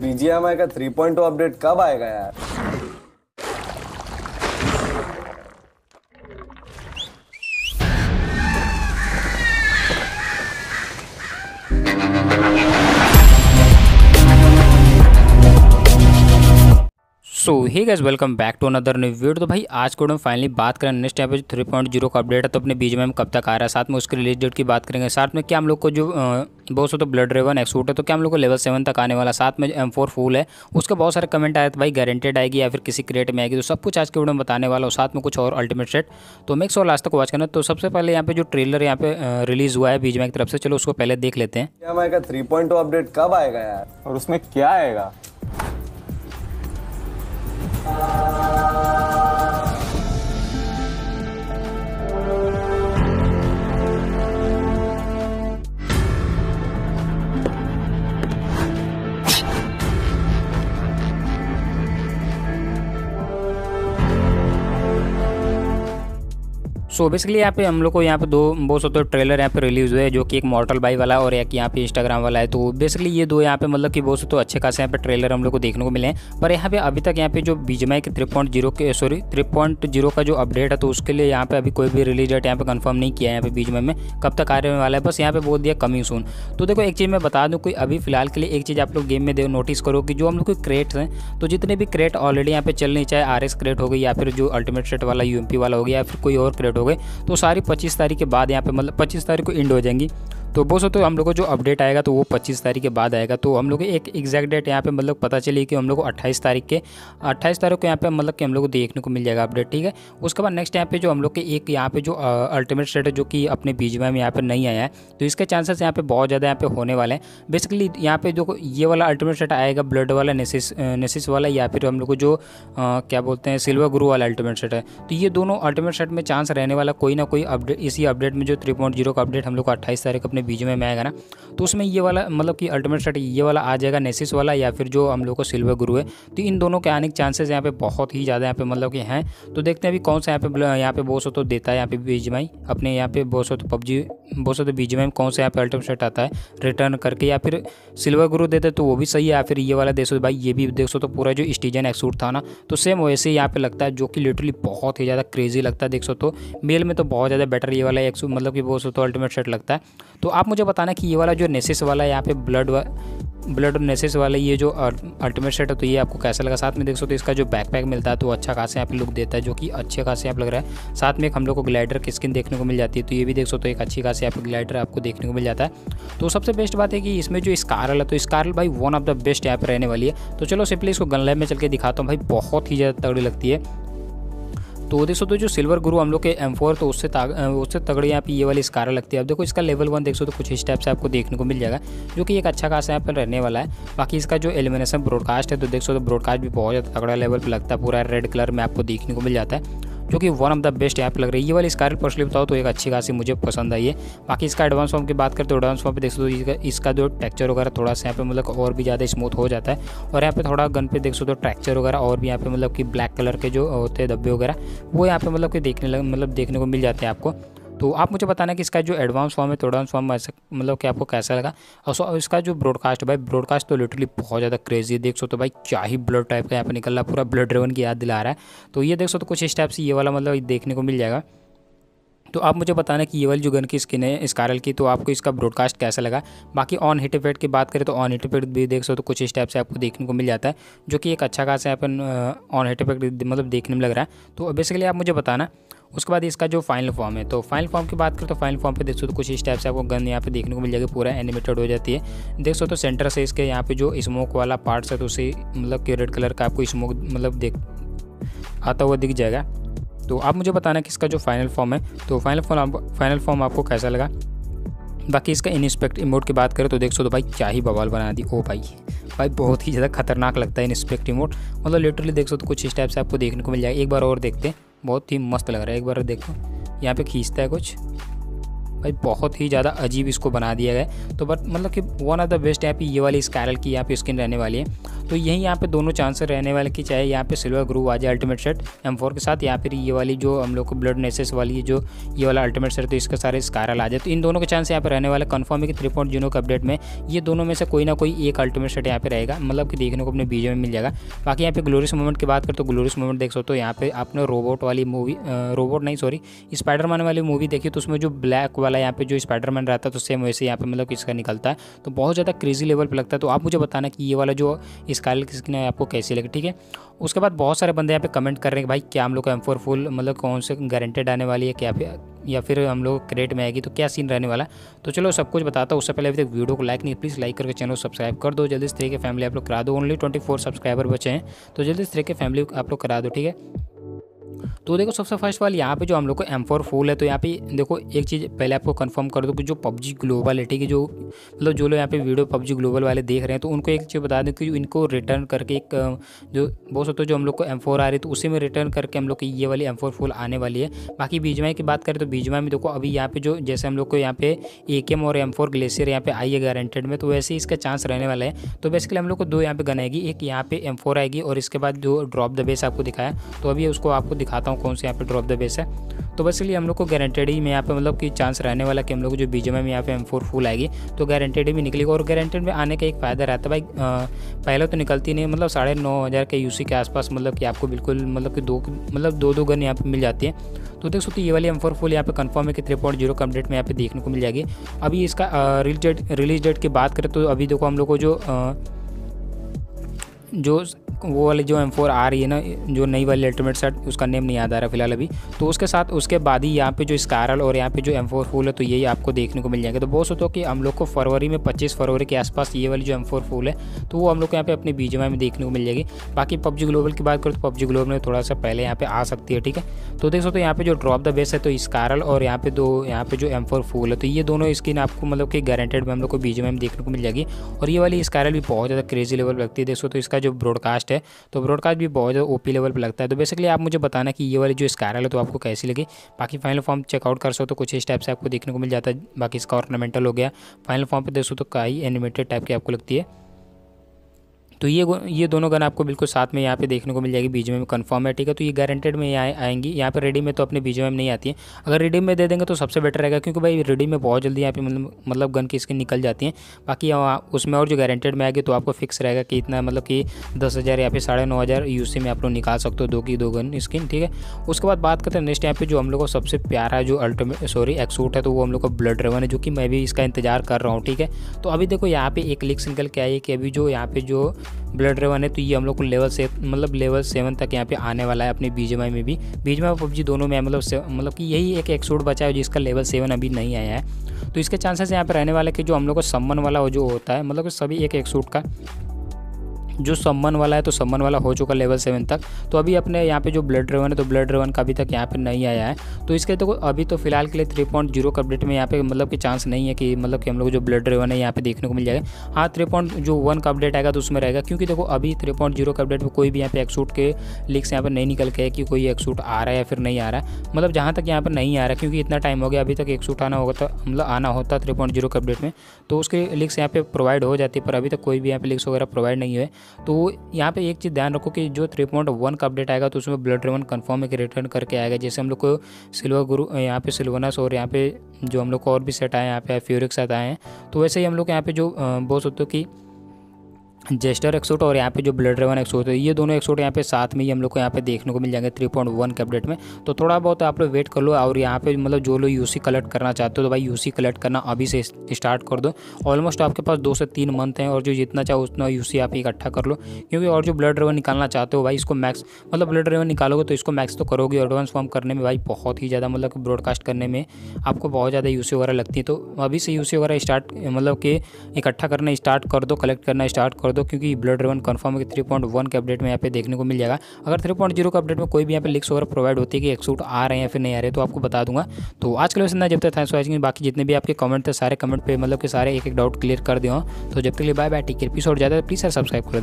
BGMI का 3.2 update कब आएगा यार? So hi guys welcome back to another new video तो भाई, आज को फाइनली बात करें next type three point zero का अपडेट है तो अपने बीच में कब तक आ रहा है? साथ में उसके रिलीज़ डेट की बात करेंगे। साथ में क्या हम लोग को जो बहुत सौ तो ब्लड रेवन एक्सूट है तो क्या हम लोग को लेवल सेवन तक आने वाला साथ में एम फोर फूल है, उसका बहुत सारे कमेंट आए थे, भाई गारंटेड आएगी या फिर किसी क्रिएट में आएगी तो सब कुछ आज के वीडियो में बताने वाला हूँ। साथ में कुछ और अल्टीमेट सेट तो मेक सो लास्ट तक वॉच करना। तो सबसे पहले यहाँ पे जो ट्रेलर यहाँ पे रिलीज़ हुआ है बीजमा की तरफ़ से, चलो उसको पहले देख लेते हैं। का 3.2 अपडेट कब आएगा यार? और उसमें क्या आएगा? Thank you. सो बेसिकली यहाँ पे हम लोग को यहाँ पे दो बहुत सौ ट्रेलर यहाँ पे रिलीज़ हुए जो कि एक मॉर्टल बाई वाला और एक यहाँ पे इंस्टाग्राम वाला है तो बेसिकली ये दो यहाँ पे मतलब कि बहुत सौ तो अच्छे खासे यहाँ पे ट्रेलर हम लोग को देखने को मिले हैं पर यहाँ पे अभी तक यहाँ पे जो बीजमाई के थ्री पॉइंट ज़ीरो के सॉरी थ्री पॉइंट ज़ीरो का जो अपडेट है तो उसके लिए यहाँ पे अभी कोई भी रिलीज़ डेट यहाँ पे कन्फर्म नहीं किया है यहाँ पे बीजमाई में कब तक आने वाला है बस यहाँ पे बोल दिया कमिंग सून तो देखो एक चीज़ मैं बता दूँ कि अभी फ़िलहाल के लिए एक चीज़ आप लोग गेम में नोटिस करो कि जो हम लोग के क्रेट्स हैं तो जितने भी क्रेट ऑलरेडी यहाँ पे चल चाहे आर क्रेट हो गई या फिर जो अल्टीमेट सेट वाला UMP वाला हो गया या फिर कोई और क्रेट हो तो सारी पच्चीस तारीख के बाद यहाँ पे मतलब पच्चीस तारीख को इंड हो जाएँगी। तो वो तो हम लोग को जो अपडेट आएगा तो वो 25 तारीख के बाद आएगा। तो हम लोग को एक एग्जैक्ट डेट यहाँ पे मतलब पता चली कि हम लोग को 28 तारीख के 28 तारीख को यहाँ पे मतलब कि हम लोग को देखने को मिल जाएगा अपडेट ठीक है? उसके बाद नेक्स्ट यहाँ पे जो हम लोग के एक यहाँ पे जो अल्टीमेट स्टेट है जो कि अपने बीच में यहाँ पे नहीं आया है तो इसके चांसेस यहाँ पे बहुत ज़्यादा यहाँ पे होने वाले हैं। बेसिकली यहाँ पे जो ये वाला अल्टीमेट स्टेट आएगा ब्लड वाला नेसिस नेसिस वाला या फिर हम लोग को जो क्या बोलते हैं सिल्वर गुरु वाला अल्टीमेट सेट है। तो ये दोनों अल्टीमेट सेट में चांस रहने वाला कोई ना कोई अपडेट इसी अपडेट में जो थ्री का अपडेट हम लोग को अट्ठाईस तारीख को अपने बीच में आएगा ना तो उसमें ये वाला मतलब कि अल्टीमेट सेट ये वाला आ जाएगा नेसिस वाला या फिर जो हम लोग को सिल्वर गुरु है तो इन दोनों के आने के चांसेस यहाँ पे बहुत ही ज़्यादा यहाँ पे मतलब कि हैं। तो देखते हैं अभी कौन सा यहाँ पे यहाँ पे बहुत सौ तो देता है यहाँ पे बीजमाई अपने यहाँ पे बहुत सौ तो पबजी बहुत सौ तो बीजमाई में कौन सा यहाँ पे अल्टीमेट सेट आता है रिटर्न करके या फिर सिल्वर गुरु देते तो वो भी सही है, या फिर ये वाला देखो भाई, ये भी देखो तो पूरा जो स्टीजन एक्सूट था ना तो सेम वैसे ही यहाँ पे लगता है, जो कि लिटरली बहुत ही ज़्यादा क्रेजी लगता है देख सो तो मेल में तो बहुत ज़्यादा बेटर ये वाला एक्सू मतलब कि बहुत सौ तो अल्टीमेट सेट लगता है। तो आप मुझे बताना कि ये वाला जो नेसिस वाला यहाँ पे ब्लड ब्लड और नेसेस वाला, ये जो अल्टीमेट सेट है तो ये आपको कैसा लगा? साथ में देख सकते हो, इसका जो बैकपैक मिलता है तो अच्छा खासा यहाँ पे लुक देता है, जो कि अच्छे खासे यहाँ लग रहा है। साथ में एक हम लोग को ग्लाइडर की स्किन देखने को मिल जाती है तो ये भी देख सकते हो, एक अच्छी खासी यहाँ ग्लाइडर आपको देखने को मिल जाता है। तो सबसे बेस्ट बात है कि इसमें जो स्कारल है तो स्कारल भाई वन ऑफ़ द बेस्ट यहाँ रहने वाली है। तो चलो सिंपली इसको गन में चल के दिखाता हूँ, भाई बहुत ही ज़्यादा तगड़ी लगती है। तो देख सकते हो जो सिल्वर गुरु हम लोग के एम फोर तो उससे उससे तगड़े यहाँ पे ये वाली स्कारा लगती है। अब देखो इसका लेवल वन देख सो तो कुछ इस टाइप से आपको देखने को मिल जाएगा, जो कि एक अच्छा खासा यहाँ पर रहने वाला है। बाकी इसका जो एलिमिनेशन ब्रॉडकास्ट है तो देख सो हो ब्रॉडकास्ट भी बहुत ज़्यादा तगड़ा लेवल पर लगता है, पूरा रेड कलर में आपको देखने को मिल जाता है। जो कि one of the best app लग रही है। ये वाली स्कारल पर्सनली बताओ तो एक अच्छी खासी मुझे पसंद आई है। बाकी इसका एडवांस फॉर्म की बात करते हो एडवांस फॉर्म पर देख सकते हो, इसका जो टेक्चर वगैरह थोड़ा सा यहाँ पे मतलब और भी ज़्यादा स्मूथ हो जाता है। और यहाँ पे थोड़ा गन पे देख सकते हो ट्रैक्चर वगैरह और भी यहाँ पे मतलब कि ब्लैक कलर के जो होते हैं, डब्बे वगैरह, वो यहाँ पे मतलब कि देखने मतलब देखने को मिल जाते हैं आपको। तो आप मुझे बताना कि इसका जो एडवांस फॉर्म है तो एडवांस फॉर्म मतलब कि आपको कैसा लगा? और इसका जो ब्रॉडकास्ट है भाई ब्रॉडकास्ट तो लिटरली बहुत ज़्यादा क्रेजी है। देख सो तो भाई, क्या ही ब्लड टाइप का यहाँ पर निकल रहा पूरा ब्लड ड्रेवन की याद दिला रहा है। तो ये देख सो तो कुछ इस टाइप से ये वाला मतलब देखने को मिल जाएगा। तो आप मुझे बताना कि ये वाली जो गन की स्किन है, इस कारल की तो आपको इसका ब्रॉडकास्ट कैसा लगा? बाकी ऑन हिट इफ़ेक्ट की बात करें तो ऑन हिट इफ़ेक्ट भी देख सो तो कुछ इस टाइप से आपको देखने को मिल जाता है, जो कि एक अच्छा खासा अपन ऑन हिट इफ़ेक्ट मतलब देखने में लग रहा है। तो बेसिकली आप मुझे बताना उसके बाद इसका जो फाइनल फॉर्म है तो फाइनल फॉर्म की बात करें तो फाइनल फॉर्म पे देख सकते तो कुछ इस टाइप से आपको गन यहाँ पे देखने को मिल जाएगी, पूरा एनिमेटेड हो जाती है। देख सकते तो सेंटर से इसके यहाँ पे जो स्मोक वाला पार्ट्स है तो उसे मतलब कि रेड कलर का आपको स्मोक मतलब देख, आता हुआ दिख जाएगा। तो आप मुझे बताना कि इसका जो फाइनल फॉर्म है तो फाइनल फॉर्म फाइनल फॉर्म आपको कैसा लगा? बाकी इसका इंस्पेक्ट इमोट की बात करें तो देख सो तो भाई क्या ही बवाल बना दी। ओ भाई भाई बहुत ही ज़्यादा खतरनाक लगता है इंस्पेक्ट इमोट मतलब लिटरली देख सो तो कुछ इस टाइप से आपको देखने को मिल जाएगा। एक बार और देखते हैं। बहुत ही मस्त लग रहा है, एक बार देखो। यहाँ पे खींचता है कुछ। भाई, बहुत ही ज़्यादा अजीब इसको बना दिया गया तो बट मतलब कि वन ऑफ़ द बेस्ट यहाँ पे ये वाली स्कैरल की यहाँ पे स्किन रहने वाली है। तो यही यहाँ पे दोनों चांसेस रहने वाले कि चाहे यहाँ पे सिल्वर ग्रू आ जाए अल्टीमेट सेट एम फोर के साथ या फिर ये वाली जो हम लोग को ब्लड नेसेस वाली जो, ये वाला अल्टीमेट सेट तो इसका सारे स्कारल आ जाए। तो इन दोनों के चांस यहाँ पे रहने वाले कन्फर्म है कि थ्री पॉइंट ज़ीरो के अपडेट में ये दोनों में से कोई ना कोई एक अल्टीमेट सेट यहाँ पे रहेगा मतलब कि देखने को अपने बीजे में मिल जाएगा। बाकी यहाँ पे ग्लोरियस मोमेंट की बात करें तो ग्लोरियस मोमेंट देख सकते हो, यहाँ पे आपने रोबोट वाली मूवी रोबोट नहीं सॉरी स्पाइडरमैन वाली मूवी देखी तो उसमें जो ब्लैक वाला यहाँ पे जो स्पाइडरमैन रहता है तो सेम वैसे यहाँ पे मतलब किसका निकलता है। तो बहुत ज़्यादा क्रेजी लेवल पर लगता है तो आप मुझे बताना कि ये वाला जो स्काइल किसकी आपको कैसी लगी, ठीक है? उसके बाद बहुत सारे बंदे यहाँ पे कमेंट कर रहे हैं कि भाई, क्या हम लोग को एम फोर फुल मतलब कौन से गारंटेड आने वाली है, क्या या फिर हम लोग क्रेट में आएगी तो क्या सीन रहने वाला तो चलो सब कुछ बताता हूँ, उससे पहले अभी तक वीडियो को लाइक नहीं प्लीज़ लाइक करके चैनल सब्सक्राइब कर दो, जल्दी इस तरीके फैमिली आप लोग करा दो ओनली ट्वेंटी फोर सब्सक्राइबर बचे हैं तो जल्दी इस तरीके फैमिली आप लोग करा दो, ठीक है? तो देखो, सबसे फ़र्स्ट वाल यहाँ पे जो हम लोग को एम फोर फुल है तो यहाँ पे देखो, एक चीज़ पहले आपको कंफर्म कर दो कि जो पबजी ग्लोबल है, ठीक है, जो मतलब जो लोग यहाँ पे वीडियो पबजी ग्लोबल वाले देख रहे हैं तो उनको एक चीज़ बता दें कि इनको रिटर्न करके एक जो बहुत सकते जो हम लोग को एम फोर आ रही है तो उसी में रिटर्न करके हम लोग की ये वाली एम फोर फुल आने वाली है। बाकी बीजमाई की बात करें तो बीजमाई में देखो, अभी यहाँ पे जो, जैसे हम लोग को यहाँ पे ए के और एम फोर ग्लेशियर यहाँ पे आई है गारंटेड में तो वैसे ही इसका चांस रहने वाला है। तो बेसिकली हम लोग को दो यहाँ पे गन आएगी, एक यहाँ पे एम फोर आएगी और इसके बाद जो ड्रॉप द बेस आपको दिखाया तो अभी उसको आपको दिखाता हूँ कौन से यहाँ पे ड्रॉप द बेस है। तो बस इसलिए हम लोग को गारंटेड ही में यहाँ पे मतलब कि चांस रहने वाला कि हम लोग जो बीजेम में यहाँ पे एम फोर फुल आएगी तो गारंटेड ही निकलेगी। और गारंटेड में आने का एक फ़ायदा रहता है भाई पहले तो निकलती नहीं मतलब साढ़े नौ हज़ार के यूसी के आसपास मतलब कि आपको बिल्कुल मतलब कि दो मतलब दो दो गन यहाँ पे मिल जाती है। तो देख सकते ये वाली एम फोर फुल यहाँ पे कंफर्म है कि थ्री पॉइंट ज़ीरो अपडेट में यहाँ पे देखने को मिल जाएगी। अभी इसका रिलीज़ डेट रिलीज़ डेट की बात करें तो अभी देखो हम लोग को जो जो वो वाली जो एम फोर आ रही है ना, जो नई वाली अल्टीमेट सेट उसका नेम नहीं याद आ रहा फ़िलहाल अभी। तो उसके साथ, उसके बाद ही यहाँ पे जो स्कारल और यहाँ पे जो एम फोर फूल है तो यही आपको देखने को मिल जाएगा। तो बहुत सोचो कि हम लोग को फरवरी में, पच्चीस फरवरी के आसपास ये वाली जो एम फोर फूल है तो वो हम लोग को यहाँ पे अपनी बीजेमा में देखने को मिल जाएगी। बाकी पबजी ग्लोबल की बात करो तो पबजी ग्लोबल में थोड़ा सा पहले यहाँ पे आ सकती है, ठीक है? तो देख सकते यहाँ पे जो ड्रॉप द बेस है तो स्कारल और यहाँ पे दो, यहाँ पे जो एम फोर फूल है तो ये दोनों स्किन आपको मतलब कि गारंटेड में हम लोग को बीजेमा में देखने को मिल जाएगी। और ये वाली स्कारल भी बहुत ज़्यादा क्रेजी लेवल लगती है। देखो तो इसका जो ब्रॉडकास्ट है तो ब्रॉडकास्ट भी बहुत ओ लेवल पर लगता है। तो बेसिकली आप मुझे बताना कि ये वाली जो स्कारल है तो आपको कैसी लगी? बाकी फाइनल फॉर्म चेकआउट कर सो तो कुछ इस टाइप से आपको देखने को मिल जाता है। बाकी इसका ऑर्नामेंटल हो गया। फाइनल फॉर्म पर देखो तो कई एनिमेटेड टाइप की आपको लगती है। तो ये ये दोनों गन आपको बिल्कुल साथ में यहाँ पे देखने को मिल जाएगी बीज में कन्फर्म है, ठीक है? तो ये गारंटेड में यहाँ आएँगी। यहाँ पे रेडी में तो अपने बीज में नहीं आती है। अगर रेडी में दे देंगे तो सबसे बेटर रहेगा, क्योंकि भाई रेडी में बहुत जल्दी यहाँ पे मतलब मतलब गन की स्किन निकल जाती है। बाकी उसमें और जो गारंटेड में आएगी तो आपको फिक्स रहेगा कि इतना मतलब कि दस हज़ार या फिर साढ़े नौ हज़ार यू में आप लोग निकाल सकते हो, दो की दो गन स्किन ठीक है? उसके बाद बात करते हैं नेक्स्ट यहाँ पे जो हम लोग को सबसे प्यारा जो अल्टीमेट सॉरी एक्सूट है तो वो हम लोग का ब्लड रेवन है, जो कि मैं भी इसका इंतज़ार कर रहा हूँ, ठीक है? तो अभी देखो यहाँ पे एक लिक्स निकल के आई है कि अभी जो यहाँ पे जो ब्लड रेवन है तो ये हम लोग को लेवल से मतलब लेवल सेवन तक यहाँ पे आने वाला है अपने बीजेमाई में भी। बीजेमाई पबजी दोनों में मतलब मतलब कि यही एक एक्सोड बचा है जिसका लेवल सेवन अभी नहीं आया है। तो इसके चांसेस यहाँ पे रहने वाले कि जो हम लोग को सम्मन वाला जो होता है मतलब सभी एक एक्सोड का जो सम्मन वाला है तो सम्मन वाला हो चुका लेवल सेवन तक। तो अभी अपने यहाँ पे जो ब्लड रेवन है तो ब्लड रेवन का अभी तक यहाँ पे नहीं आया है। तो इसके तो अभी तो फ़िलहाल के लिए थ्री पॉइंट ज़ीरो का अपडेट में यहाँ पे मतलब कि चांस नहीं है कि मतलब कि हम लोग जो ब्लड रेवन है, यहाँ पे देखने को मिल जाएगा हाँ थ्री पॉइंट जो वन का अपडेट आएगा तो उसमें रहेगा, क्योंकि देखो, अभी थ्री पॉइंट ज़ीरो का अपडेट में कोई भी यहाँ पे एक्सूट के लिक्स यहाँ पर नहीं निकल के कि कोई एक्सूट आ रहा है या फिर नहीं आ रहा है। मतलब जहाँ तक यहाँ पर नहीं आ रहा क्योंकि इतना टाइम हो गया, अभी तक एक्सूट आना होगा तो मतलब आना होता थ्री पॉइंट ज़ीरो का अपडेट में। तो उसके लिक्स यहाँ पे प्रोवाइड हो जाती है, पर अभी तक कोई भी यहाँ पे लिक्स वगैरह प्रोवाइड नहीं हुए। तो यहाँ पे एक चीज़ ध्यान रखो कि जो थ्री पॉइंट वन का अपडेट आएगा तो उसमें ब्लड रिवन कन्फर्म है कि रिटर्न करके आएगा। जैसे हम लोग को सिल्वर गुरु यहाँ पे सिल्वनस और यहाँ पे जो हम लोग को और भी सेट आए हैं, यहाँ पे फ्यूरिक सेट आए हैं तो वैसे ही हम लोग यहाँ पे जो बोल सकते हो कि जेस्टर एक्सोट और यहाँ पे जो ब्लड रेवन एक्सोट है, ये दोनों एक्सोट यहाँ पे साथ में ही हम लोग को यहाँ पे देखने को मिल जाएँगे थ्री पॉइंट वन के अपडेट में। तो थोड़ा बहुत आप लोग वेट कर लो और यहाँ पे मतलब जो लोग यूसी कलेक्ट करना चाहते हो तो भाई यूसी कलेक्ट करना अभी से स्टार्ट कर दो। ऑलमोस्ट आपके पास दो से तीन मंथ हैं और जो जितना चाहो उतना यूसी आप इकट्ठा कर लो। क्योंकि और जो ब्लड रेवन निकालना चाहते हो भाई, इसको मैक्स मतलब ब्लड रेवन निकालोगे तो इसको मैक्स तो करोगे एडवांस फॉर्म करने में भाई बहुत ही ज़्यादा मतलब ब्रॉडकास्ट करने में आपको बहुत ज़्यादा यूसी वगैरह लगती है। तो अभी से यूसी वगैरह स्टार्ट मतलब कि इकट्ठा करना स्टार्ट कर दो कलेक्ट करना स्टार्ट कर दो, क्योंकि ब्लड वन कन्फर्म है थ्री पॉइंट वन के अपडेट में यहाँ पे देखने को मिल जाएगा। अगर थ्री पॉइंट ज़ीरो के अपडेट में कोई भी यहाँ पे लिक्स वगैरह प्रोवाइड होती है कि एक्सूट आ रहे हैं या फिर नहीं आ रहे तो आपको बता दूँगा। तो आज के लिए जब तक थैंक्स वॉचिंग बाकी जितने भी आपके कमेंट थे, सारे कमेंट पे मतलब कि सारे एक एक डाउट क्लियर कर दें तो जब तक लिए बाय बाय टिकट पीस और ज़्यादा प्लीज़ सर सब्सक्राइब कर